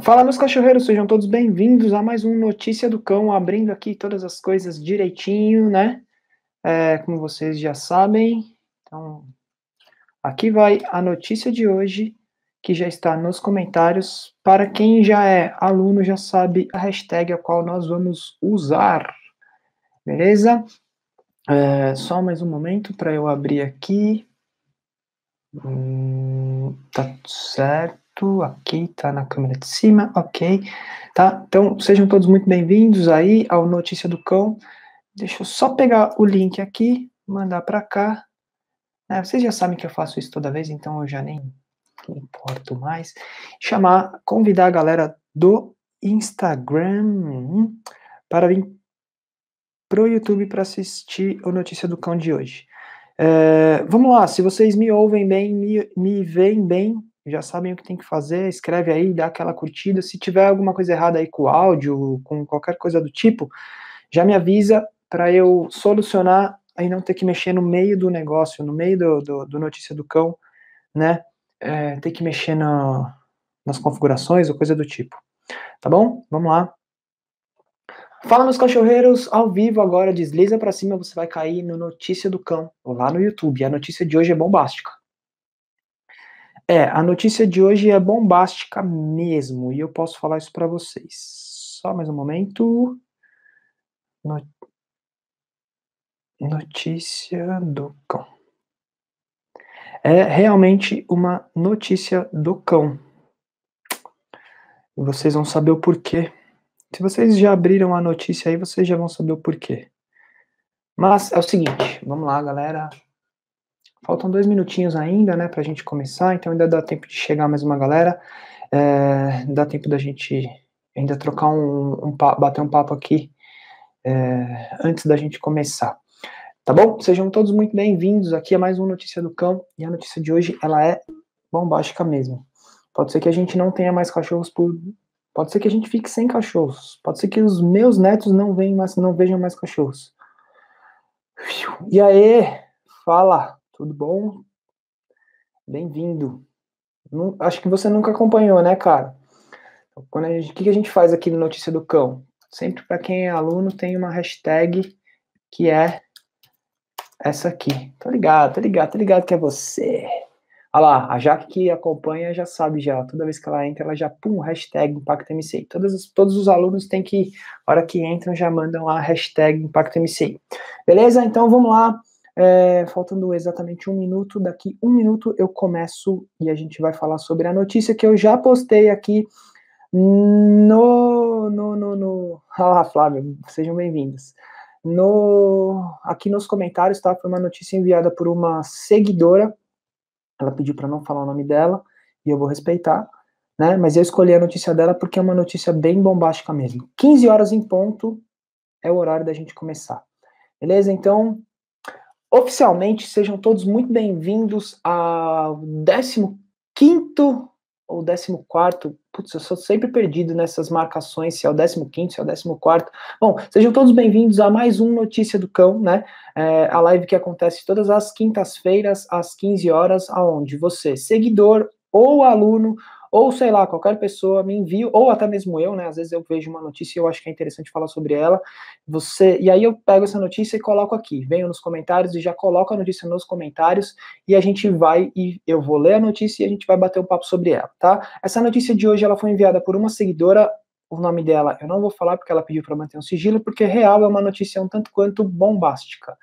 Fala, meus cachorreiros, sejam todos bem-vindos a mais um Notícia do Cão, abrindo aqui todas as coisas direitinho, né? É, como vocês já sabem. Então, aqui vai a notícia de hoje, que já está nos comentários. Para quem já é aluno, já sabe a hashtag a qual nós vamos usar. Beleza? É, só mais um momento para eu abrir aqui. Hum, tá certo aqui, tá na câmera de cima, ok, tá? Então, sejam todos muito bem-vindos aí ao Notícia do Cão. Deixa eu só pegar o link aqui, mandar para cá. É, vocês já sabem que eu faço isso toda vez, então eu já nem importo mais. Chamar, convidar a galera do Instagram para vir pro YouTube para assistir o Notícia do Cão de hoje. É, vamos lá, se vocês me ouvem bem, me, me veem bem, já sabem o que tem que fazer, escreve aí, dá aquela curtida. Se tiver alguma coisa errada aí com o áudio, com qualquer coisa do tipo, já me avisa para eu solucionar aí não ter que mexer no meio do negócio, no meio do, do, do notícia do cão, né? É, ter que mexer na, nas configurações ou coisa do tipo. Tá bom? Vamos lá. Fala, meus cachorreiros, ao vivo agora, desliza para cima, você vai cair no Notícia do Cão, lá no YouTube. A notícia de hoje é bombástica. É, a notícia de hoje é bombástica mesmo, e eu posso falar isso para vocês. Só mais um momento. No... Notícia do cão. É realmente uma notícia do cão. E vocês vão saber o porquê. Se vocês já abriram a notícia aí, vocês já vão saber o porquê. Mas é o seguinte, vamos lá, galera. Faltam dois minutinhos ainda, né, pra gente começar, então ainda dá tempo de chegar mais uma galera. É, dá tempo da gente ainda trocar um, um bater um papo aqui é, antes da gente começar. Tá bom? Sejam todos muito bem-vindos aqui a mais uma Notícia do Cão. E a notícia de hoje, ela é bombástica mesmo. Pode ser que a gente não tenha mais cachorros por... Pode ser que a gente fique sem cachorros. Pode ser que os meus netos não, venham mais, não vejam mais cachorros. E aí, fala! Tudo bom? Bem-vindo. Acho que você nunca acompanhou, né, cara? Então, quando gente, o que a gente faz aqui no Notícia do Cão? Sempre para quem é aluno tem uma hashtag que é essa aqui. Tô ligado, tô ligado, tô ligado que é você. Olha lá, a Jaque que acompanha já sabe já. Toda vez que ela entra, ela já pum, hashtag Impacto MCI. Todos, todos os alunos têm que, hora que entram, já mandam lá hashtag Impacto MCI. Beleza? Então vamos lá. É, faltando exatamente um minuto, daqui um minuto eu começo e a gente vai falar sobre a notícia que eu já postei aqui no. no, no, no... Ah, Flávio, sejam bem-vindos. No, aqui nos comentários, tá? Foi uma notícia enviada por uma seguidora. Ela pediu para não falar o nome dela e eu vou respeitar, né? Mas eu escolhi a notícia dela porque é uma notícia bem bombástica mesmo. 15 horas em ponto é o horário da gente começar. Beleza? Então, Oficialmente, sejam todos muito bem-vindos ao 15 ou 14. Putz, eu sou sempre perdido nessas marcações, se é o 15, se é o 14. Bom, sejam todos bem-vindos a mais um Notícia do Cão, né? É, a live que acontece todas as quintas-feiras, às 15 horas, aonde você, seguidor ou aluno, ou sei lá, qualquer pessoa me envia, ou até mesmo eu, né? Às vezes eu vejo uma notícia e eu acho que é interessante falar sobre ela. Você, e aí eu pego essa notícia e coloco aqui, venho nos comentários e já coloco a notícia nos comentários e a gente vai e eu vou ler a notícia e a gente vai bater um papo sobre ela, tá? Essa notícia de hoje ela foi enviada por uma seguidora o nome dela eu não vou falar porque ela pediu para manter um sigilo, porque real é uma notícia um tanto quanto bombástica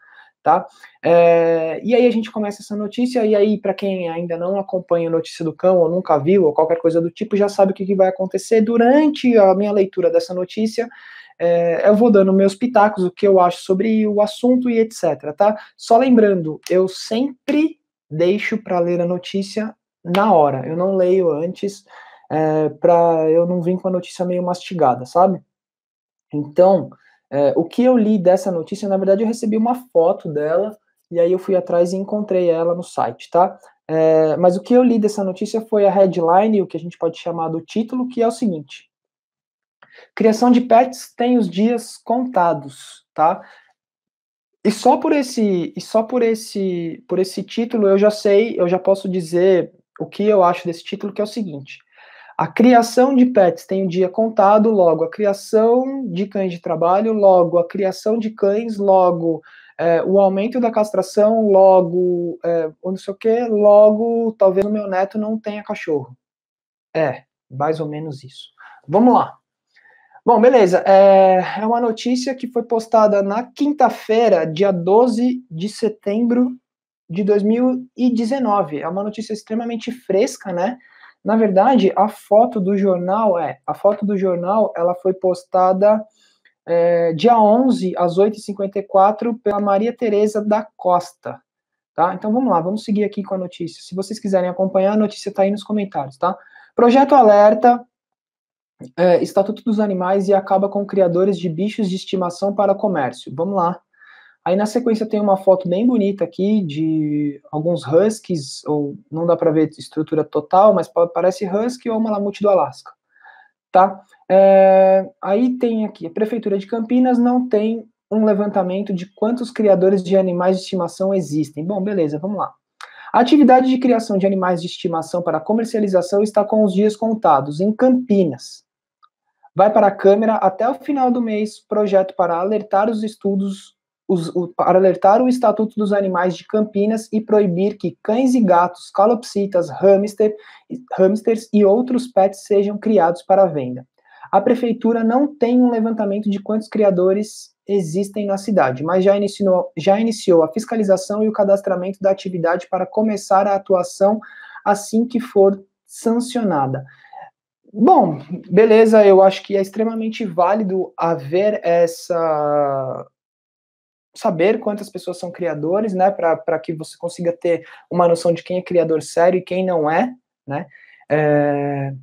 tá? É, e aí a gente começa essa notícia, e aí, para quem ainda não acompanha a notícia do cão, ou nunca viu, ou qualquer coisa do tipo, já sabe o que, que vai acontecer durante a minha leitura dessa notícia. É, eu vou dando meus pitacos, o que eu acho sobre o assunto e etc, tá? Só lembrando, eu sempre deixo para ler a notícia na hora, eu não leio antes, é, para eu não vir com a notícia meio mastigada, sabe? Então, é, o que eu li dessa notícia, na verdade, eu recebi uma foto dela e aí eu fui atrás e encontrei ela no site, tá? É, mas o que eu li dessa notícia foi a headline, o que a gente pode chamar do título, que é o seguinte: Criação de pets tem os dias contados, tá? E só por esse, e só por esse, por esse título eu já sei, eu já posso dizer o que eu acho desse título, que é o seguinte: A criação de pets tem o dia contado, logo a criação de cães de trabalho, logo a criação de cães, logo é, o aumento da castração, logo é, não sei o que, logo talvez o meu neto não tenha cachorro. É, mais ou menos isso. Vamos lá. Bom, beleza. É, é uma notícia que foi postada na quinta-feira, dia 12 de setembro de 2019. É uma notícia extremamente fresca, né? Na verdade, a foto do jornal é, a foto do jornal, ela foi postada é, dia 11 às 8h54 pela Maria Tereza da Costa, tá? Então vamos lá, vamos seguir aqui com a notícia. Se vocês quiserem acompanhar, a notícia está aí nos comentários, tá? Projeto alerta é, Estatuto dos Animais e acaba com criadores de bichos de estimação para comércio. Vamos lá. Aí na sequência tem uma foto bem bonita aqui de alguns huskies, ou não dá para ver estrutura total, mas parece husky ou malamute do Alasca, tá? É, aí tem aqui, a Prefeitura de Campinas não tem um levantamento de quantos criadores de animais de estimação existem. Bom, beleza, vamos lá. A atividade de criação de animais de estimação para comercialização está com os dias contados em Campinas. Vai para a Câmara até o final do mês projeto para alertar os estudos os, o, para alertar o Estatuto dos Animais de Campinas e proibir que cães e gatos, calopsitas, hamster, hamsters e outros pets sejam criados para venda. A prefeitura não tem um levantamento de quantos criadores existem na cidade, mas já iniciou, já iniciou a fiscalização e o cadastramento da atividade para começar a atuação assim que for sancionada. Bom, beleza, eu acho que é extremamente válido haver essa saber quantas pessoas são criadores, né, para que você consiga ter uma noção de quem é criador sério e quem não é, né, é,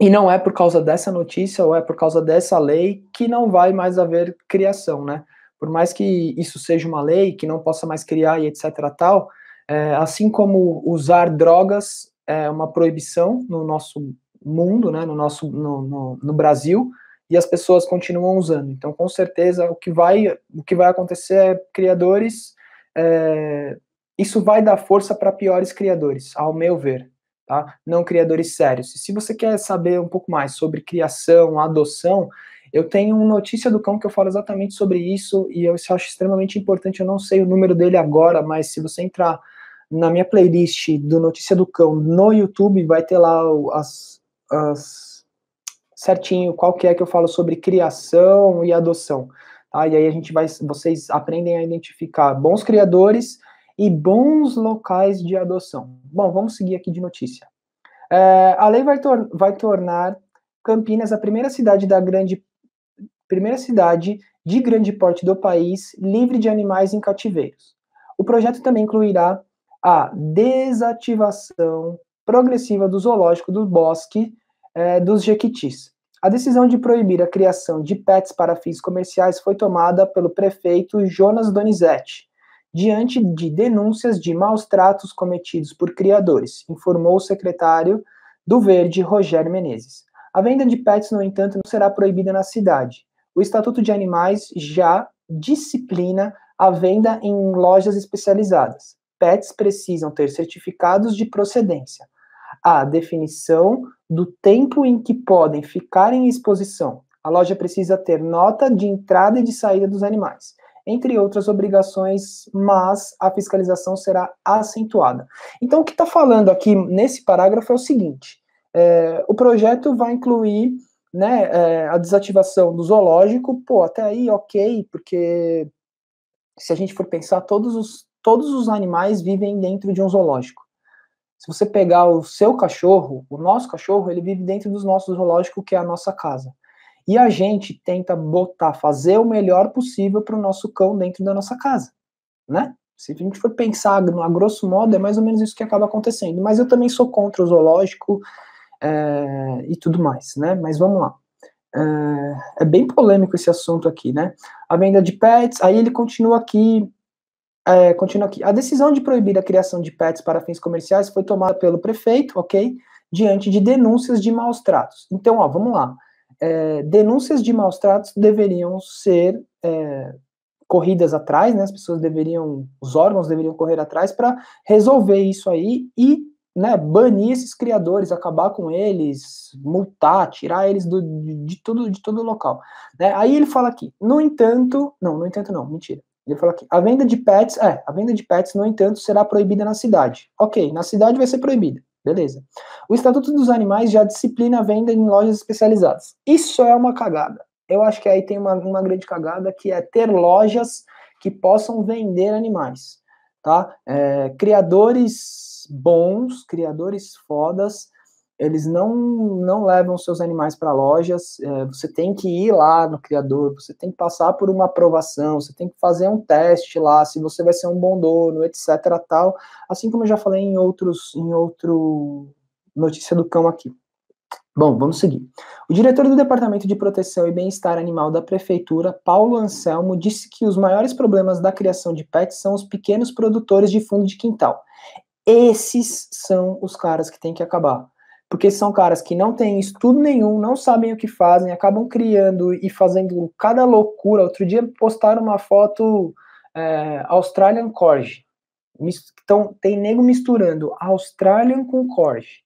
e não é por causa dessa notícia ou é por causa dessa lei que não vai mais haver criação, né, por mais que isso seja uma lei, que não possa mais criar e etc tal, é, assim como usar drogas é uma proibição no nosso mundo, né, no nosso, no, no, no Brasil, e as pessoas continuam usando. Então, com certeza, o que vai, o que vai acontecer é criadores. É, isso vai dar força para piores criadores, ao meu ver, tá? Não criadores sérios. E se você quer saber um pouco mais sobre criação, adoção, eu tenho uma notícia do cão que eu falo exatamente sobre isso e eu acho extremamente importante. Eu não sei o número dele agora, mas se você entrar na minha playlist do Notícia do Cão no YouTube, vai ter lá as, as certinho qual que é que eu falo sobre criação e adoção. Tá? E aí a gente vai, vocês aprendem a identificar bons criadores e bons locais de adoção. Bom, vamos seguir aqui de notícia. É, a lei vai, tor vai tornar Campinas a primeira cidade da grande primeira cidade de grande porte do país livre de animais em cativeiros. O projeto também incluirá a desativação progressiva do zoológico do bosque é, dos Jequitis, a decisão de proibir a criação de pets para fins comerciais foi tomada pelo prefeito Jonas Donizete, diante de denúncias de maus tratos cometidos por criadores, informou o secretário do Verde, Rogério Menezes. A venda de pets, no entanto, não será proibida na cidade. O Estatuto de Animais já disciplina a venda em lojas especializadas. Pets precisam ter certificados de procedência. A definição do tempo em que podem ficar em exposição. A loja precisa ter nota de entrada e de saída dos animais, entre outras obrigações, mas a fiscalização será acentuada. Então, o que está falando aqui nesse parágrafo é o seguinte: é, o projeto vai incluir né, é, a desativação do zoológico, pô, até aí ok, porque se a gente for pensar, todos os, todos os animais vivem dentro de um zoológico. Se você pegar o seu cachorro, o nosso cachorro, ele vive dentro dos nossos zoológicos, que é a nossa casa. E a gente tenta botar, fazer o melhor possível para o nosso cão dentro da nossa casa, né? Se a gente for pensar a grosso modo, é mais ou menos isso que acaba acontecendo. Mas eu também sou contra o zoológico é, e tudo mais, né? Mas vamos lá. É, é, bem polêmico esse assunto aqui, né? A venda de pets, aí ele continua aqui é, continua aqui. A decisão de proibir a criação de pets para fins comerciais foi tomada pelo prefeito, ok? Diante de denúncias de maus tratos. Então, ó, vamos lá. É, denúncias de maus tratos deveriam ser é, corridas atrás, né? As pessoas deveriam, os órgãos deveriam correr atrás para resolver isso aí e né, banir esses criadores, acabar com eles, multar, tirar eles do, de, de tudo de todo local. Né? Aí ele fala aqui, no entanto, não, no entanto não, mentira. Ele fala aqui, a venda de pets, é, a venda de pets, no entanto, será proibida na cidade. Ok, na cidade vai ser proibida, beleza. O Estatuto dos Animais já disciplina a venda em lojas especializadas. Isso é uma cagada. Eu acho que aí tem uma, uma grande cagada que é ter lojas que possam vender animais, tá? É, criadores bons, criadores fodas, eles não, não levam seus animais para lojas, é, você tem que ir lá no criador, você tem que passar por uma aprovação, você tem que fazer um teste lá, se você vai ser um bom dono, etc, tal, assim como eu já falei em outros, em outro notícia do cão aqui. Bom, vamos seguir. O diretor do Departamento de Proteção e Bem-Estar Animal da Prefeitura, Paulo Anselmo, disse que os maiores problemas da criação de pets são os pequenos produtores de fundo de quintal. Esses são os caras que têm que acabar. Porque são caras que não têm estudo nenhum, não sabem o que fazem, acabam criando e fazendo cada loucura. Outro dia postaram uma foto é, Australian Corgi. Então, tem nego misturando Australian com Corgi,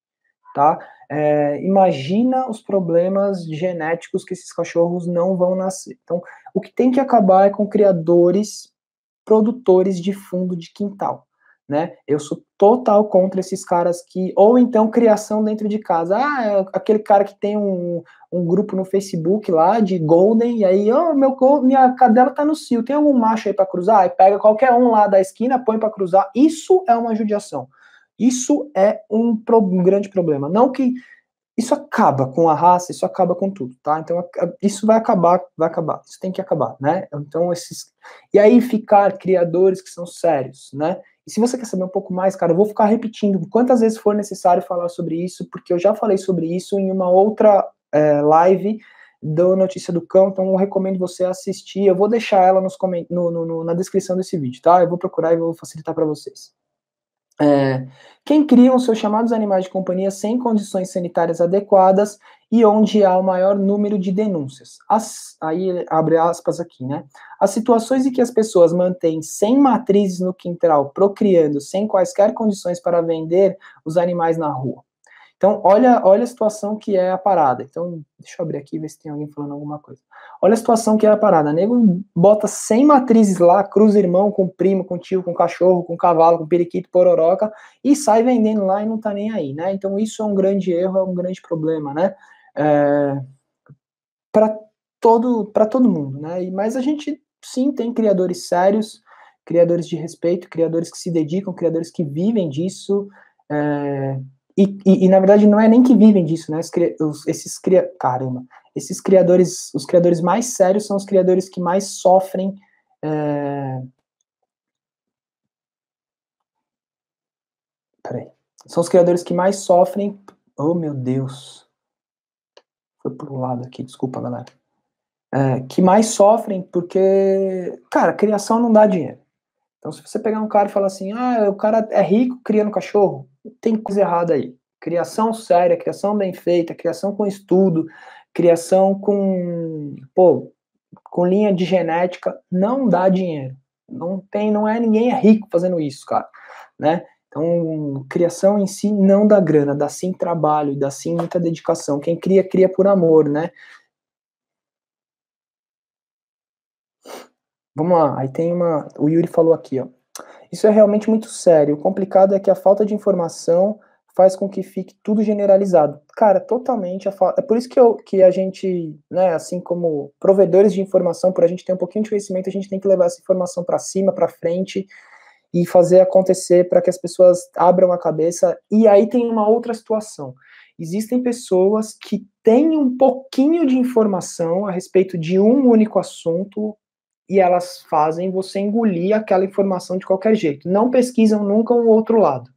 tá? É, imagina os problemas genéticos que esses cachorros não vão nascer. Então, o que tem que acabar é com criadores, produtores de fundo de quintal, né? Eu sou total contra esses caras que, ou então criação dentro de casa. Ah, é aquele cara que tem um, um grupo no Facebook lá de Golden, e aí, oh, meu, minha cadela tá no cio, tem algum macho aí para cruzar? Aí pega qualquer um lá da esquina, põe para cruzar. Isso é uma judiação. Isso é um, pro, um, grande problema. Não que isso acaba com a raça, isso acaba com tudo, tá? Então isso vai acabar, vai acabar. Isso tem que acabar, né? Então esses e aí ficar criadores que são sérios, né? E se você quer saber um pouco mais, cara, eu vou ficar repetindo quantas vezes for necessário falar sobre isso, porque eu já falei sobre isso em uma outra é, live do Notícia do Cão, então eu recomendo você assistir. Eu vou deixar ela nos no, no, no, na descrição desse vídeo, tá? Eu vou procurar e vou facilitar para vocês. É, quem os seus chamados animais de companhia sem condições sanitárias adequadas e onde há o maior número de denúncias. As, aí abre aspas aqui, né? As situações em que as pessoas mantêm sem matrizes no quintal, procriando sem quaisquer condições para vender os animais na rua. Então, olha, olha a situação que é a parada. Então, deixa eu abrir aqui ver se tem alguém falando alguma coisa. Olha a situação que é a parada. nego bota 100 matrizes lá, cruza irmão com primo, com tio, com cachorro, com cavalo, com periquito, pororoca, e sai vendendo lá e não tá nem aí, né? Então, isso é um grande erro, é um grande problema, né? É, para todo, para todo mundo, né? E, mas a gente, sim, tem criadores sérios, criadores de respeito, criadores que se dedicam, criadores que vivem disso, é, e, e, e, na verdade não é nem que vivem disso, né? Os, esses cria... caramba, esses criadores, os criadores mais sérios são os criadores que mais sofrem. É... Peraí. São os criadores que mais sofrem. Oh meu Deus. Foi pro lado aqui, desculpa, galera. É, que mais sofrem porque, cara, criação não dá dinheiro. Então, se você pegar um cara e falar assim, ah, o cara é rico criando cachorro, tem coisa errada aí. Criação séria, criação bem feita, criação com estudo, criação com, pô, com linha de genética, não dá dinheiro. Não tem, não é ninguém é rico fazendo isso, cara, né? Então, criação em si não dá grana, dá sim trabalho, dá sim muita dedicação. Quem cria, cria por amor, né? Vamos lá, aí tem uma. O Yuri falou aqui, ó. Isso é realmente muito sério. O complicado é que a falta de informação faz com que fique tudo generalizado. Cara, totalmente. Fa... É por isso que, eu, que a gente, né, assim como provedores de informação, por a gente ter um pouquinho de conhecimento, a gente tem que levar essa informação para cima, para frente e fazer acontecer para que as pessoas abram a cabeça. E aí tem uma outra situação. Existem pessoas que têm um pouquinho de informação a respeito de um único assunto e elas fazem você engolir aquela informação de qualquer jeito. Não pesquisam nunca o um outro lado.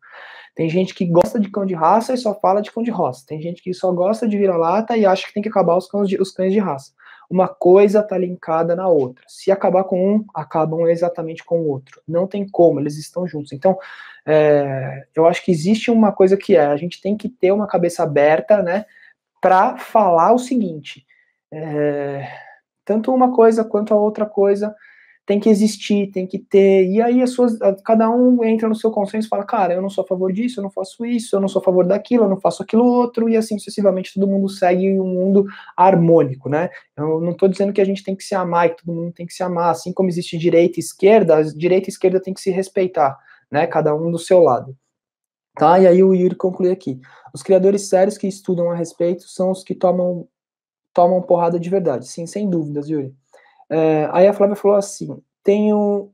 Tem gente que gosta de cão de raça e só fala de cão de roça. Tem gente que só gosta de vira-lata e acha que tem que acabar os cães, de, os cães de raça. Uma coisa está linkada na outra. Se acabar com um, acabam exatamente com o outro. Não tem como, eles estão juntos. Então, é, eu acho que existe uma coisa que é: a gente tem que ter uma cabeça aberta, né, para falar o seguinte. É, tanto uma coisa quanto a outra coisa tem que existir, tem que ter, e aí as suas, cada um entra no seu consenso e fala, cara, eu não sou a favor disso, eu não faço isso, eu não sou a favor daquilo, eu não faço aquilo outro, e assim sucessivamente todo mundo segue um mundo harmônico, né? Eu não estou dizendo que a gente tem que se amar, que todo mundo tem que se amar, assim como existe direita e esquerda, a direita e esquerda tem que se respeitar, né? Cada um do seu lado. Tá? E aí o Yuri conclui aqui. Os criadores sérios que estudam a respeito são os que tomam, tomam porrada de verdade. Sim, sem dúvidas, Yuri. É, aí a Flávia falou assim: tenho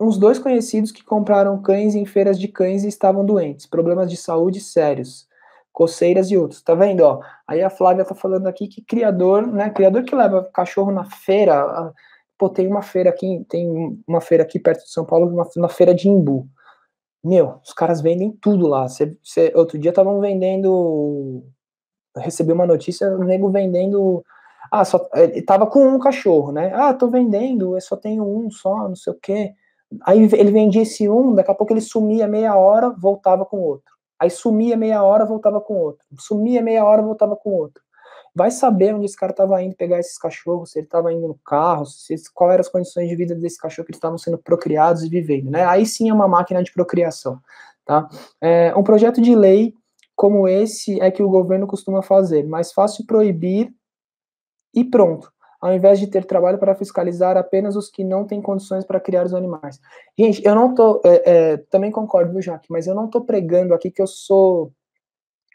uns dois conhecidos que compraram cães em feiras de cães e estavam doentes, problemas de saúde sérios, coceiras e outros. Tá vendo, ó? Aí a Flávia tá falando aqui que criador, né? Criador que leva cachorro na feira. Pô, tem uma feira aqui, tem uma feira aqui perto de São Paulo, uma, uma feira de imbu. Meu, os caras vendem tudo lá. Cê, cê, outro dia estavam vendendo. Recebi uma notícia, o nego vendendo ah, só, ele tava com um cachorro, né? Ah, tô vendendo, eu só tenho um só, não sei o quê. Aí ele vendia esse um, daqui a pouco ele sumia meia hora, voltava com outro. Aí sumia meia hora, voltava com outro. Sumia meia hora, voltava com outro. Vai saber onde esse cara estava indo pegar esses cachorros, se ele estava indo no carro, se, qual eram as condições de vida desse cachorro que eles estavam sendo procriados e vivendo, né? Aí sim é uma máquina de procriação, tá? É, um projeto de lei como esse é que o governo costuma fazer. Mais fácil proibir e pronto. Ao invés de ter trabalho para fiscalizar apenas os que não têm condições para criar os animais. Gente, eu não tô. É, é, também concordo, viu, Jaque, mas eu não tô pregando aqui que eu sou.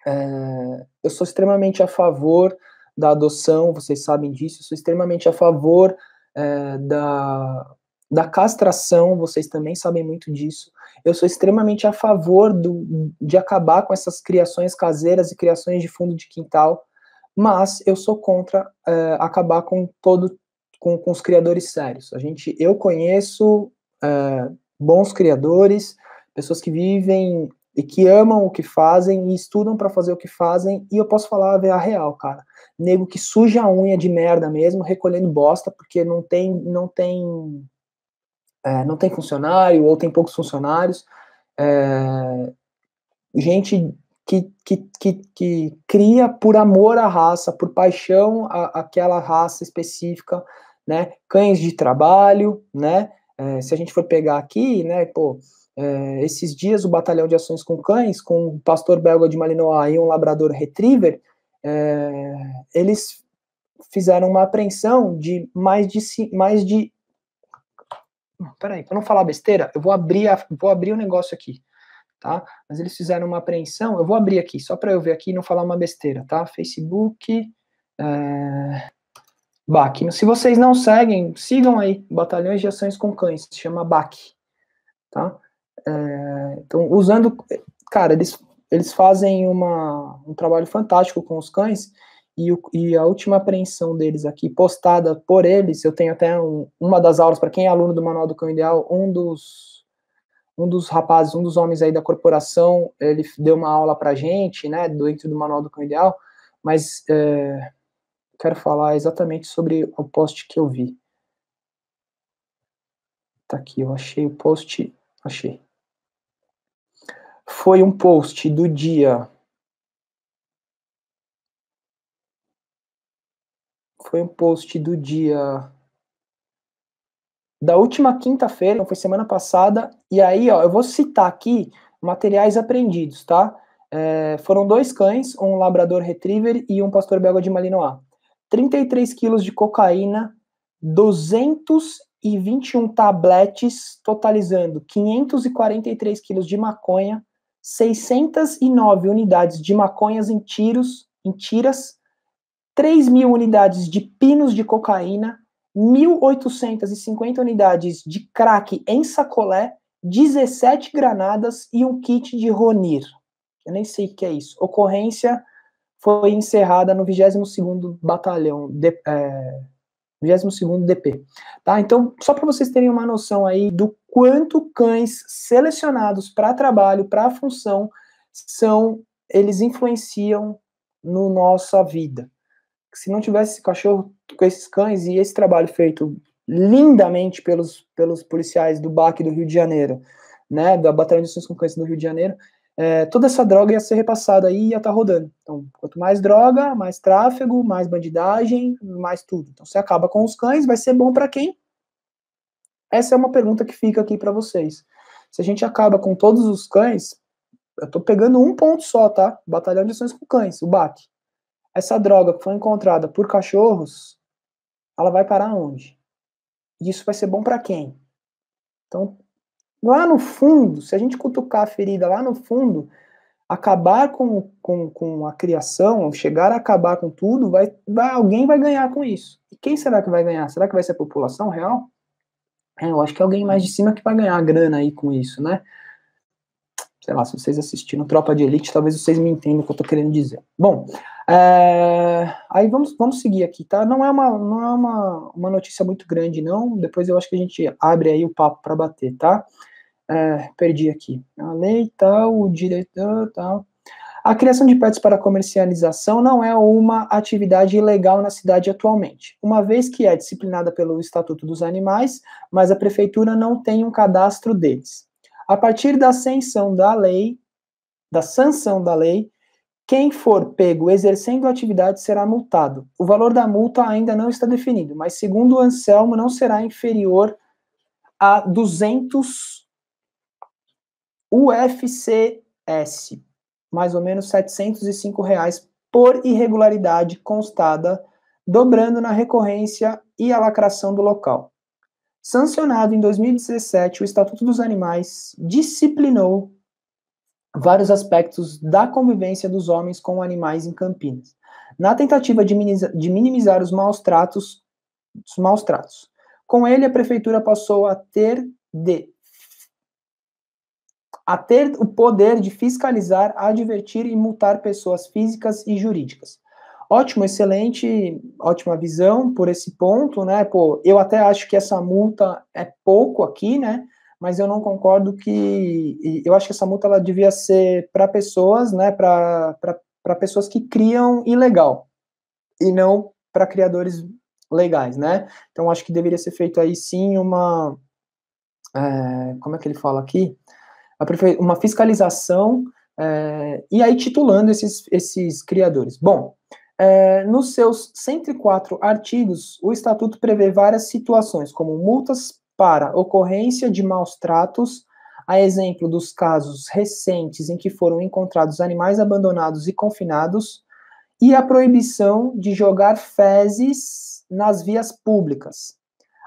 É, eu sou extremamente a favor da adoção, vocês sabem disso, eu sou extremamente a favor é, da, da castração, vocês também sabem muito disso. Eu sou extremamente a favor do, de acabar com essas criações caseiras e criações de fundo de quintal mas eu sou contra é, acabar com todo com, com, os criadores sérios. A gente, eu conheço é, bons criadores, pessoas que vivem e que amam o que fazem e estudam para fazer o que fazem, e eu posso falar a real, cara. Nego que suja a unha de merda mesmo, recolhendo bosta, porque não tem, não tem, é, não tem funcionário ou tem poucos funcionários. É, gente que, que, que, que cria por amor à raça, por paixão à, àquela raça específica, né? Cães de trabalho, né? É, se a gente for pegar aqui, né, pô, é, esses dias o Batalhão de Ações com Cães, com o pastor belga de Malinois e um labrador retriever, é, eles fizeram uma apreensão de mais de mais de peraí, para não falar besteira, eu vou abrir a, vou abrir o um negócio aqui tá? Mas eles fizeram uma apreensão, eu vou abrir aqui, só para eu ver aqui e não falar uma besteira, tá? Facebook, é... BAC. Se vocês não seguem, sigam aí, Batalhões de Ações com Cães, se chama BAC, tá? É... Então, usando, cara, eles, eles fazem uma, um trabalho fantástico com os cães, e, o, e, a última apreensão deles aqui, postada por eles, eu tenho até um, uma das aulas, para quem é aluno do Manual do Cão Ideal, um dos um dos rapazes, um dos homens aí da corporação, ele deu uma aula pra gente, né, dentro do Manual do Cão Ideal, mas é, quero falar exatamente sobre o post que eu vi. Tá aqui, eu achei o post, achei. Foi um post do dia foi um post do dia da última quinta-feira, então foi semana passada, e aí, ó, eu vou citar aqui materiais apreendidos, tá? É, foram dois cães, um labrador retriever e um pastor belga de Malinois. 33 quilos de cocaína, 221 tabletes, totalizando 543 quilos de maconha, 609 unidades de maconhas em tiros, em tiras, 3 mil unidades de pinos de cocaína, 1.850 unidades de crack em sacolé, 17 granadas e um kit de Ronir. Eu nem sei o que é isso. Ocorrência foi encerrada no 22º Batalhão, de, é, 22º DP. Tá? Então, só para vocês terem uma noção aí do quanto cães selecionados para trabalho, para função, são, eles influenciam no nossa vida. Se não tivesse esse cachorro, com esses cães e esse trabalho feito lindamente pelos, pelos policiais do BAC do Rio de Janeiro, né, da Batalha de Ações com Cães do Rio de Janeiro, é, toda essa droga ia ser repassada e ia estar tá rodando. Então, quanto mais droga, mais tráfego, mais bandidagem, mais tudo. Então, você acaba com os cães, vai ser bom para quem? Essa é uma pergunta que fica aqui para vocês. Se a gente acaba com todos os cães, eu tô pegando um ponto só, tá? Batalhão de ações com cães, o BAC. Essa droga que foi encontrada por cachorros, ela vai parar onde? E isso vai ser bom para quem? Então, lá no fundo, se a gente cutucar a ferida lá no fundo, acabar com, com, com a criação, chegar a acabar com tudo, vai, vai, alguém vai ganhar com isso. E quem será que vai ganhar? Será que vai ser a população real? É, eu acho que é alguém mais de cima que vai ganhar grana aí com isso, né? Sei lá, se vocês assistiram Tropa de Elite, talvez vocês me entendam o que eu tô querendo dizer. Bom, é, aí vamos, vamos seguir aqui, tá? Não é, uma, não é uma, uma notícia muito grande, não. Depois eu acho que a gente abre aí o papo para bater, tá? É, perdi aqui. A lei tal, o diretor tal. A criação de pets para comercialização não é uma atividade ilegal na cidade atualmente, uma vez que é disciplinada pelo Estatuto dos Animais, mas a prefeitura não tem um cadastro deles. A partir da ascensão da lei, da sanção da lei, quem for pego exercendo a atividade será multado. O valor da multa ainda não está definido, mas segundo o Anselmo não será inferior a 200 UFCS, mais ou menos 705 reais por irregularidade constada, dobrando na recorrência e a lacração do local. Sancionado em 2017, o Estatuto dos Animais disciplinou vários aspectos da convivência dos homens com animais em Campinas, na tentativa de minimizar, de minimizar os maus tratos, os maus tratos. Com ele, a prefeitura passou a ter de a ter o poder de fiscalizar, advertir e multar pessoas físicas e jurídicas. Ótimo, excelente, ótima visão por esse ponto, né? Pô, eu até acho que essa multa é pouco aqui, né? Mas eu não concordo que. Eu acho que essa multa ela devia ser para pessoas, né? Para pessoas que criam ilegal e não para criadores legais, né? Então acho que deveria ser feito aí sim uma. É, como é que ele fala aqui? uma fiscalização é, e aí titulando esses, esses criadores. Bom, é, nos seus 104 artigos, o Estatuto prevê várias situações, como multas para ocorrência de maus tratos, a exemplo dos casos recentes em que foram encontrados animais abandonados e confinados, e a proibição de jogar fezes nas vias públicas,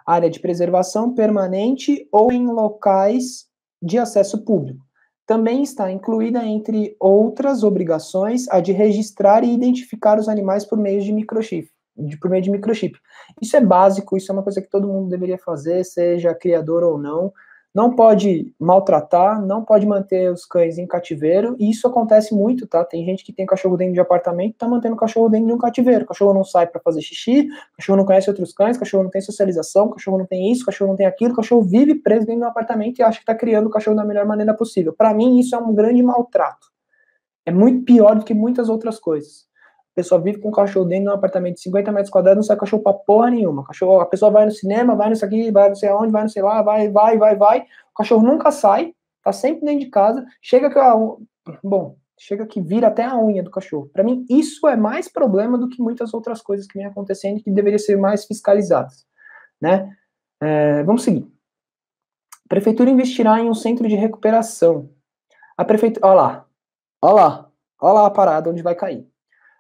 área de preservação permanente ou em locais de acesso público. Também está incluída, entre outras obrigações, a de registrar e identificar os animais por meio de microchip. De, por meio de microchip. Isso é básico, isso é uma coisa que todo mundo deveria fazer, seja criador ou não não pode maltratar, não pode manter os cães em cativeiro, e isso acontece muito, tá? Tem gente que tem cachorro dentro de apartamento, tá mantendo o cachorro dentro de um cativeiro. O cachorro não sai para fazer xixi, o cachorro não conhece outros cães, o cachorro não tem socialização, o cachorro não tem isso, o cachorro não tem aquilo, o cachorro vive preso dentro de um apartamento e acha que tá criando o cachorro da melhor maneira possível. Para mim, isso é um grande maltrato. É muito pior do que muitas outras coisas. A pessoa vive com um cachorro dentro de um apartamento de 50 metros quadrados, não sai cachorro pra porra nenhuma. Cachorro, a pessoa vai no cinema, vai nisso aqui, vai não sei aonde, vai não sei lá, vai, vai, vai, vai. O cachorro nunca sai, tá sempre dentro de casa. Chega que a, bom, chega que vira até a unha do cachorro. Para mim, isso é mais problema do que muitas outras coisas que vem acontecendo que deveriam ser mais fiscalizadas, né? É, vamos seguir. A prefeitura investirá em um centro de recuperação. A prefeitura, olha lá, olha lá, olha lá a parada onde vai cair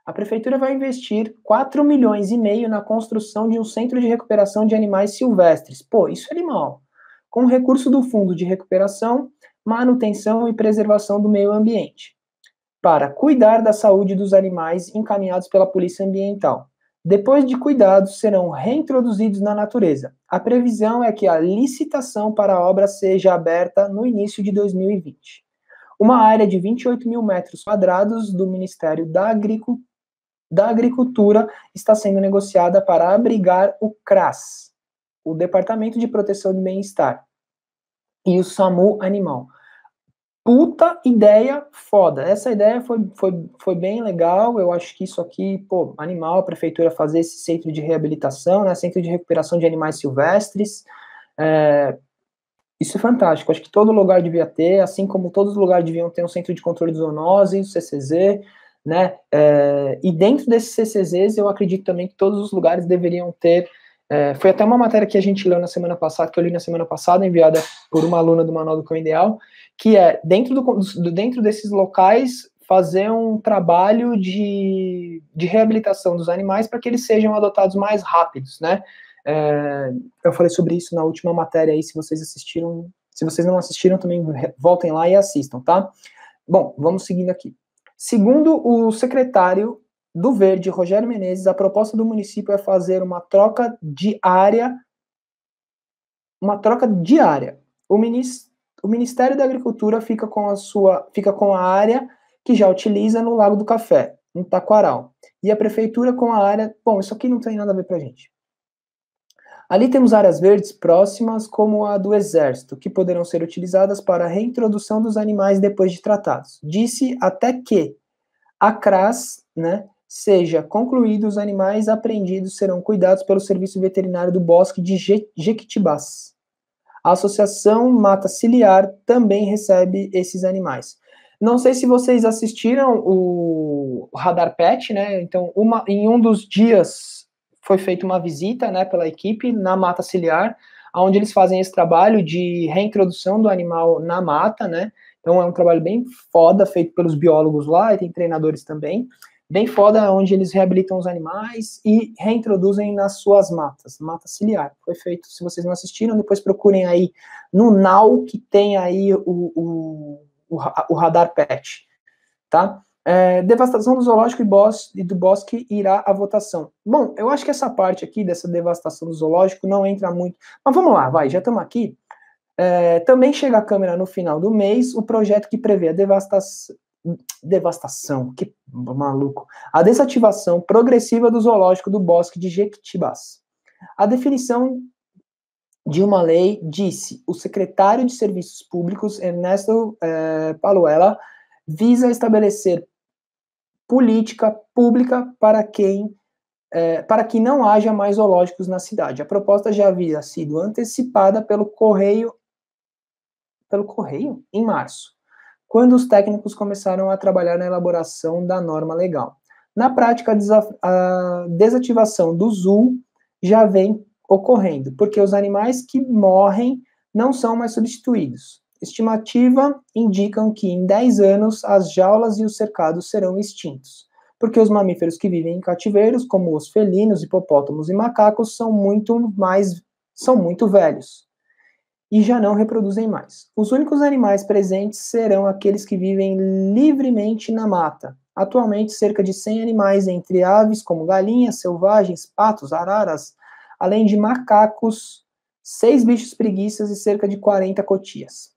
a prefeitura vai investir 4 milhões e meio na construção de um centro de recuperação de animais silvestres. Pô, isso é animal. Com recurso do Fundo de Recuperação, Manutenção e Preservação do Meio Ambiente, para cuidar da saúde dos animais encaminhados pela Polícia Ambiental. Depois de cuidados, serão reintroduzidos na natureza. A previsão é que a licitação para a obra seja aberta no início de 2020. Uma área de 28 mil metros quadrados do Ministério da Agricultura da Agricultura está sendo negociada para abrigar o CRAS, o Departamento de Proteção do Bem-Estar, e o SAMU Animal. Puta ideia foda. Essa ideia foi, foi, foi bem legal. Eu acho que isso aqui, pô, animal, a prefeitura fazer esse centro de reabilitação, né, centro de recuperação de animais silvestres. É, isso é fantástico. Acho que todo lugar devia ter, assim como todos os lugares deviam ter um centro de controle de zoonose, o CCZ, né? É, e dentro desses CCZs, eu acredito também que todos os lugares deveriam ter É, foi até uma matéria que a gente leu na semana passada, que eu li na semana passada, enviada por uma aluna do Manual do Cão Ideal, que é, dentro, do, dentro desses locais, fazer um trabalho de, de reabilitação dos animais para que eles sejam adotados mais rápidos, né? É, eu falei sobre isso na última matéria aí, se vocês assistiram, se vocês não assistiram, também voltem lá e assistam, tá? Bom, vamos seguindo aqui. Segundo o secretário do Verde, Rogério Menezes, a proposta do município é fazer uma troca diária, uma troca diária. O, o Ministério da Agricultura fica com a sua, fica com a área que já utiliza no Lago do Café, no Taquaral, e a prefeitura com a área. Bom, isso aqui não tem nada a ver para gente. Ali temos áreas verdes próximas, como a do Exército, que poderão ser utilizadas para a reintrodução dos animais depois de tratados. Disse até que a CRAS, né, seja concluído, os animais apreendidos serão cuidados pelo Serviço Veterinário do Bosque de Jequitibás. A Associação Mata Ciliar também recebe esses animais. Não sei se vocês assistiram o Radar Pet, né? Então, uma, em um dos dias foi feita uma visita, né, pela equipe na mata ciliar, onde eles fazem esse trabalho de reintrodução do animal na mata, né? Então é um trabalho bem foda feito pelos biólogos lá e tem treinadores também bem foda, onde eles reabilitam os animais e reintroduzem nas suas matas, mata ciliar. Foi feito, se vocês não assistiram, depois procurem aí no NAU, que tem aí o, o, o, o radar PET, tá? É, devastação do zoológico e, bosque, e do bosque irá à votação. Bom, eu acho que essa parte aqui dessa devastação do zoológico não entra muito. Mas vamos lá, vai, já estamos aqui. É, também chega à Câmara no final do mês o projeto que prevê a devastação, devastação, que maluco. A desativação progressiva do zoológico do Bosque de Jequitibás. A definição de uma lei disse o secretário de Serviços Públicos, Ernesto eh, Paluela, visa estabelecer política pública para quem eh, para que não haja mais zoológicos na cidade. A proposta já havia sido antecipada pelo correio pelo correio em março quando os técnicos começaram a trabalhar na elaboração da norma legal. Na prática, a desativação do ZUL já vem ocorrendo, porque os animais que morrem não são mais substituídos. Estimativa indicam que em 10 anos as jaulas e os cercados serão extintos, porque os mamíferos que vivem em cativeiros, como os felinos, hipopótamos e macacos, são muito mais são muito velhos e já não reproduzem mais. Os únicos animais presentes serão aqueles que vivem livremente na mata. Atualmente, cerca de 100 animais, entre aves como galinhas, selvagens, patos, araras, além de macacos, seis bichos preguiças e cerca de 40 cotias.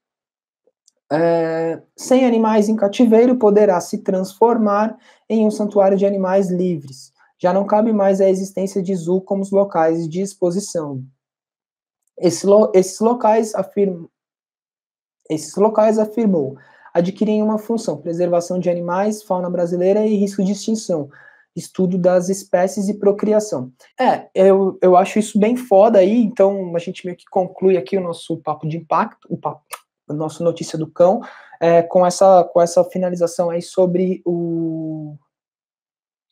É, 100 animais em cativeiro poderá se transformar em um santuário de animais livres. Já não cabe mais a existência de zoo como os locais de exposição. Esse, esses locais afirmam, esses locais afirmou adquirem uma função: preservação de animais, fauna brasileira e risco de extinção, estudo das espécies e procriação. É, eu, eu acho isso bem foda aí, então a gente meio que conclui aqui o nosso papo de impacto, o papo, a nossa notícia do cão, é, com, essa, com essa finalização aí sobre o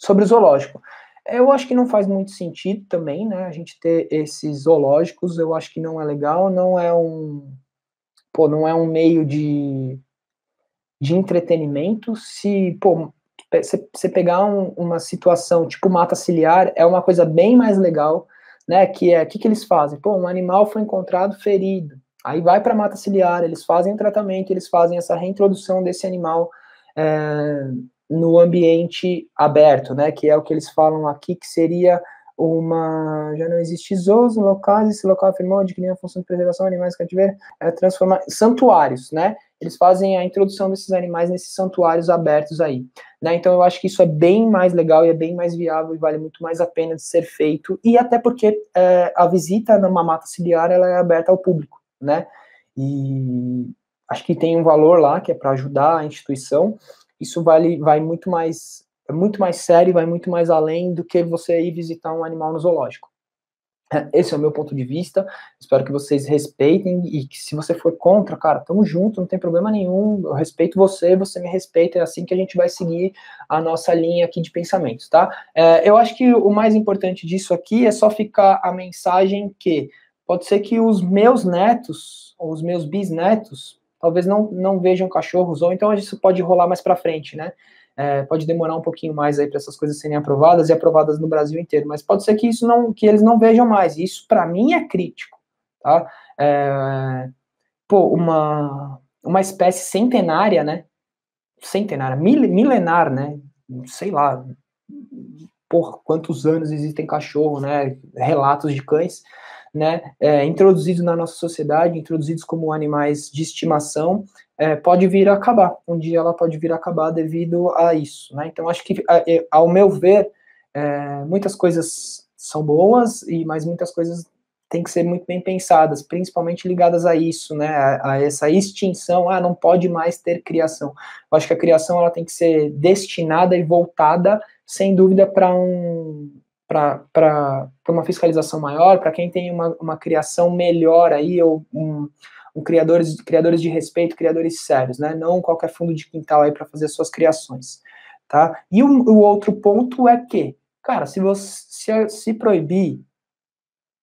sobre o zoológico. Eu acho que não faz muito sentido também, né? A gente ter esses zoológicos, eu acho que não é legal, não é um. Pô, não é um meio de, de entretenimento. Se, pô, você pegar um, uma situação tipo mata ciliar, é uma coisa bem mais legal, né? Que é, o que, que eles fazem? Pô, um animal foi encontrado ferido. Aí vai para mata ciliar, eles fazem o tratamento, eles fazem essa reintrodução desse animal. É, no ambiente aberto, né, que é o que eles falam aqui, que seria uma, já não existe zoos locais, esse local afirmou adquirir a função de preservação de animais cativeiros, é transformar santuários, né, eles fazem a introdução desses animais nesses santuários abertos aí, né, então eu acho que isso é bem mais legal e é bem mais viável e vale muito mais a pena de ser feito, e até porque é, a visita numa mata ciliar, ela é aberta ao público, né, e acho que tem um valor lá, que é para ajudar a instituição, isso vale, vai muito mais, é muito mais sério, vai muito mais além do que você ir visitar um animal no zoológico. Esse é o meu ponto de vista. Espero que vocês respeitem e que se você for contra, cara, tamo junto, não tem problema nenhum. Eu respeito você, você me respeita. É assim que a gente vai seguir a nossa linha aqui de pensamentos, tá? É, eu acho que o mais importante disso aqui é só ficar a mensagem que pode ser que os meus netos, ou os meus bisnetos, talvez não, não vejam cachorros, ou então isso pode rolar mais para frente, né? É, pode demorar um pouquinho mais aí para essas coisas serem aprovadas e aprovadas no Brasil inteiro, mas pode ser que isso não, que eles não vejam mais. Isso para mim é crítico, tá? É, pô, uma uma espécie centenária, né? Centenária, mil, milenar, né? Sei lá, por quantos anos existem cachorro, né? Relatos de cães, né? É, introduzidos na nossa sociedade, introduzidos como animais de estimação, é, pode vir a acabar. Um dia ela pode vir a acabar devido a isso. Né? Então, acho que, ao meu ver, é, muitas coisas são boas, e mas muitas coisas têm que ser muito bem pensadas, principalmente ligadas a isso, né, a, a, essa extinção, ah, não pode mais ter criação. Eu acho que a criação ela tem que ser destinada e voltada, sem dúvida, para um para uma fiscalização maior, para quem tem uma, uma criação melhor aí, ou um, um criadores, criadores de respeito, criadores sérios, né? Não qualquer fundo de quintal aí para fazer suas criações, tá? E o, o, outro ponto é que, cara, se você se, se proibir,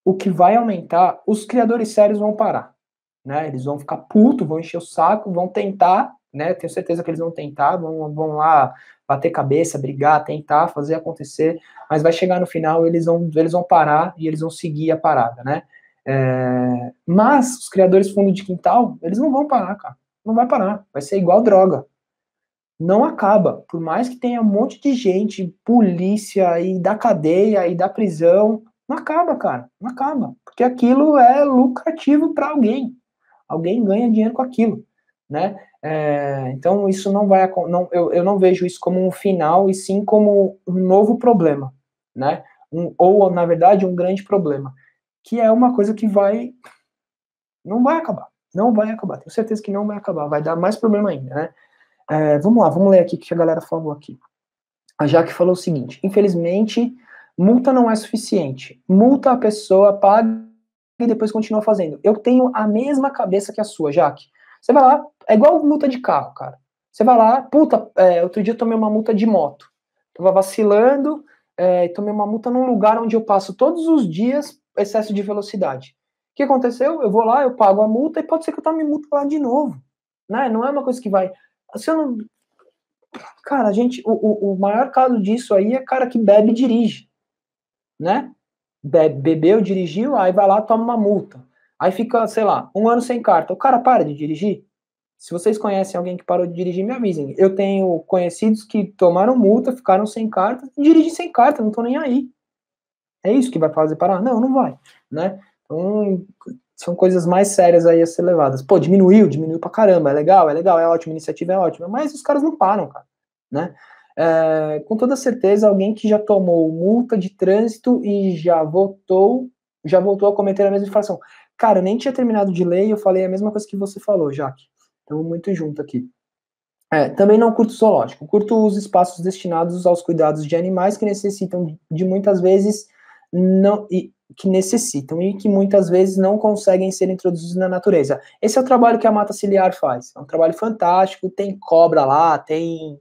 o que vai aumentar, os criadores sérios vão parar, né? Eles vão ficar putos, vão encher o saco, vão tentar, né? Tenho certeza que eles vão tentar, vão, vão lá bater cabeça, brigar, tentar fazer acontecer, mas vai chegar no final, eles vão, eles vão parar e eles vão seguir a parada, né? É, mas os criadores fundo de quintal, eles não vão parar, cara. Não vai parar. Vai ser igual droga. Não acaba. Por mais que tenha um monte de gente, polícia e da cadeia e da prisão, não acaba, cara. Não acaba. Porque aquilo é lucrativo para alguém. Alguém ganha dinheiro com aquilo, né? É, então isso não vai, não, eu, eu não vejo isso como um final e sim como um novo problema, né? Um, ou na verdade um grande problema que é uma coisa que vai. Não vai acabar. Não vai acabar. Tenho certeza que não vai acabar. Vai dar mais problema ainda, né? É, vamos lá, vamos ler aqui o que a galera falou aqui. A Jaque falou o seguinte: infelizmente, multa não é suficiente. Multa a pessoa, paga e depois continua fazendo. Eu tenho a mesma cabeça que a sua, Jaque. Você vai lá, é igual multa de carro, cara. Você vai lá, puta, é, outro dia eu tomei uma multa de moto. Tava vacilando, é, tomei uma multa num lugar onde eu passo todos os dias excesso de velocidade. O que aconteceu? Eu vou lá, eu pago a multa e pode ser que eu tome multa lá de novo. Né? Não é uma coisa que vai. Se eu não... Cara, a gente. O, o, o maior caso disso aí é cara que bebe e dirige. Né? Bebe, bebeu, dirigiu, aí vai lá, toma uma multa. Aí fica, sei lá, um ano sem carta. O cara para de dirigir? Se vocês conhecem alguém que parou de dirigir, me avisem. Eu tenho conhecidos que tomaram multa, ficaram sem carta, dirigem sem carta, não tô nem aí. É isso que vai fazer parar? Não, não vai, né? Então, são coisas mais sérias aí a ser levadas. Pô, diminuiu, diminuiu pra caramba, é legal, é legal, é ótimo, a iniciativa é ótima, mas os caras não param, cara, né? É, com toda certeza, alguém que já tomou multa de trânsito e já voltou, já voltou a cometer a mesma infração. Cara, eu nem tinha terminado de ler e eu falei a mesma coisa que você falou, Jaque. Então, muito junto aqui. É, também não curto zoológico. Curto os espaços destinados aos cuidados de animais que necessitam de muitas vezes não, e, que necessitam e que muitas vezes não conseguem ser introduzidos na natureza. Esse é o trabalho que a mata ciliar faz. É um trabalho fantástico. Tem cobra lá, tem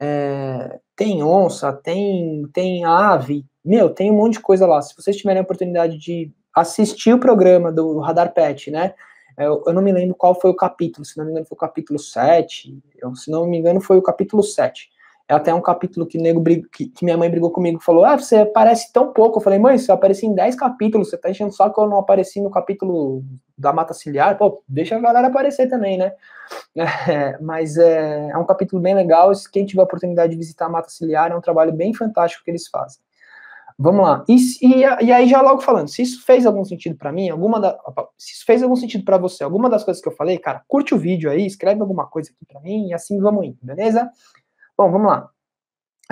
é, tem onça, tem tem ave, meu, tem um monte de coisa lá. Se vocês tiverem a oportunidade de assistir o programa do Radar Pet, né? Eu, eu, não me lembro qual foi o capítulo, se não me engano foi o capítulo 7, eu, se não me engano foi o capítulo 7 é até um capítulo que, nego que, que, minha mãe brigou comigo falou: Ah, você aparece tão pouco. Eu falei, mãe, você apareci em 10 capítulos, você tá enchendo só que eu não apareci no capítulo da Mata Ciliar. Pô, deixa a galera aparecer também, né? É, mas é, é, um capítulo bem legal. Quem tiver a oportunidade de visitar a Mata Ciliar, é um trabalho bem fantástico que eles fazem. Vamos lá. E, e, e aí, já logo falando, se isso fez algum sentido para mim, alguma da, se isso fez algum sentido para você, alguma das coisas que eu falei, cara, curte o vídeo aí, escreve alguma coisa aqui para mim e assim vamos indo, beleza? Bom, vamos lá.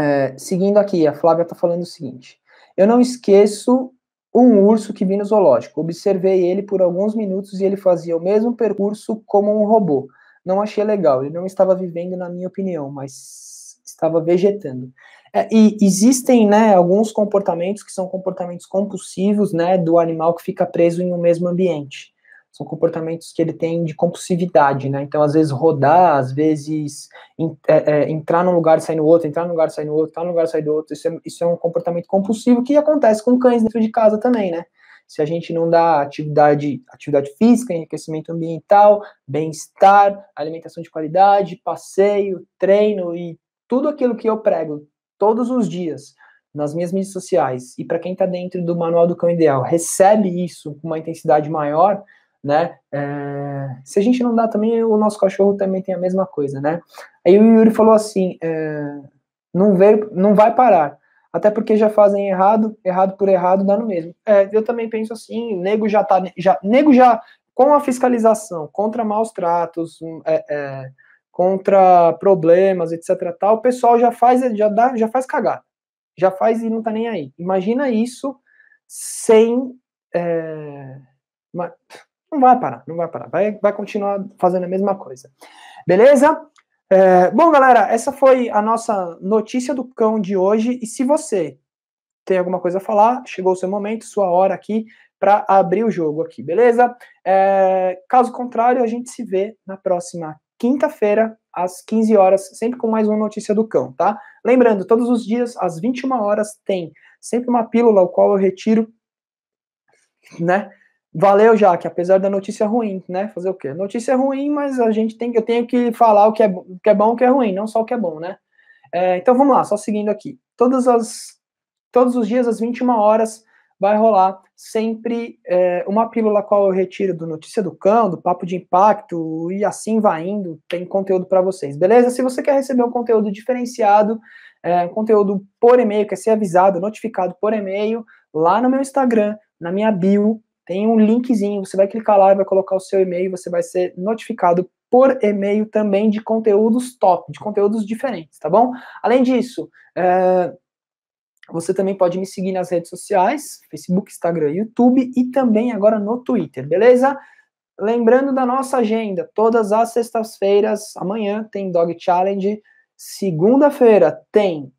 É, seguindo aqui, a Flávia está falando o seguinte: eu não esqueço um urso que vi no zoológico. Observei ele por alguns minutos e ele fazia o mesmo percurso como um robô. Não achei legal. Ele não estava vivendo, na minha opinião, mas estava vegetando. É, e existem, né, alguns comportamentos que são comportamentos compulsivos, né, do animal que fica preso em um mesmo ambiente. São comportamentos que ele tem de compulsividade, né? Então, às vezes, rodar, às vezes, é, é, entrar num lugar e sair no outro, entrar num lugar e sair no outro, entrar num lugar e sair do outro. Isso é, isso é um comportamento compulsivo que acontece com cães dentro de casa também, né? Se a gente não dá atividade, atividade física, enriquecimento ambiental, bem-estar, alimentação de qualidade, passeio, treino e tudo aquilo que eu prego todos os dias nas minhas mídias sociais e para quem está dentro do manual do cão ideal recebe isso com uma intensidade maior, né? É, se a gente não dá também, o nosso cachorro também tem a mesma coisa, né? Aí o Yuri falou assim: é, não, veio, não vai parar, até porque já fazem errado, errado por errado dá no mesmo. É, eu também penso assim: nego já tá, já, nego já com a fiscalização contra maus tratos, é, é, contra problemas, etc. Tal, o pessoal já faz, já dá, já faz cagada, já faz e não tá nem aí. Imagina isso sem é, não vai parar, não vai parar. Vai, vai continuar fazendo a mesma coisa. Beleza? É, bom, galera, essa foi a nossa notícia do cão de hoje. E se você tem alguma coisa a falar, chegou o seu momento, sua hora aqui para abrir o jogo aqui, beleza? É, caso contrário, a gente se vê na próxima quinta-feira, às 15 horas, sempre com mais uma notícia do cão, tá? Lembrando, todos os dias, às 21 horas, tem sempre uma pílula, o qual eu retiro, né? Valeu, Jaque, apesar da notícia ruim, né? Fazer o quê? Notícia ruim, mas a gente tem, eu tenho que falar o que é, o que é bom e o que é ruim, não só o que é bom, né? É, então vamos lá, só seguindo aqui. Todas as, todos os dias, às 21 horas, vai rolar sempre é, uma pílula qual eu retiro do Notícia do Cão, do Papo de Impacto, e assim vai indo, tem conteúdo para vocês, beleza? Se você quer receber um conteúdo diferenciado, é, um conteúdo por e-mail, quer ser avisado, notificado por e-mail, lá no meu Instagram, na minha bio, tem um linkzinho, você vai clicar lá vai colocar o seu e-mail, você vai ser notificado por e-mail também de conteúdos top, de conteúdos diferentes, tá bom? Além disso, é, você também pode me seguir nas redes sociais, Facebook, Instagram, YouTube e também agora no Twitter, beleza? Lembrando da nossa agenda, todas as sextas-feiras, amanhã tem Dog Challenge, segunda-feira tem.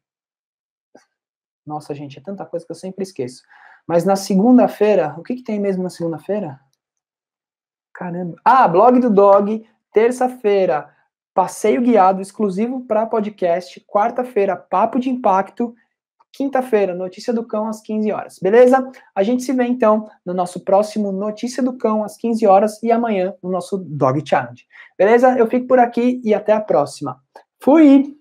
Nossa, gente, é tanta coisa que eu sempre esqueço. Mas na segunda-feira, o que, que tem mesmo na segunda-feira? Caramba. Ah, blog do dog, terça-feira, passeio guiado exclusivo para podcast, quarta-feira, papo de impacto, quinta-feira, notícia do cão às 15 horas. Beleza? A gente se vê então no nosso próximo notícia do cão às 15 horas e amanhã no nosso dog challenge. Beleza? Eu fico por aqui e até a próxima. Fui.